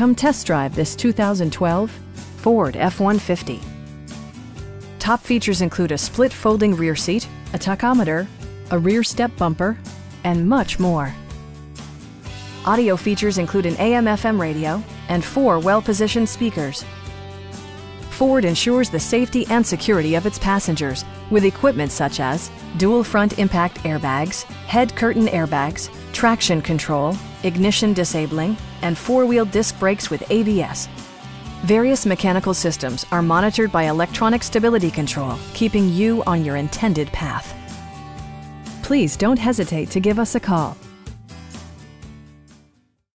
Come test drive this 2012 Ford F-150. Top features include a split folding rear seat, a tachometer, a rear step bumper, and much more. Audio features include an AM-FM radio and four well-positioned speakers. Ford ensures the safety and security of its passengers with equipment such as dual front impact airbags, head curtain airbags, traction control, ignition disabling, and four-wheel disc brakes with ABS. Various mechanical systems are monitored by electronic stability control, keeping you on your intended path. Please don't hesitate to give us a call